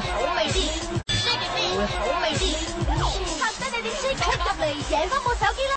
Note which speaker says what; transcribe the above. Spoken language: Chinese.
Speaker 1: 好味啲好味啲吓得你哋 shake 入嚟赢翻部手机啦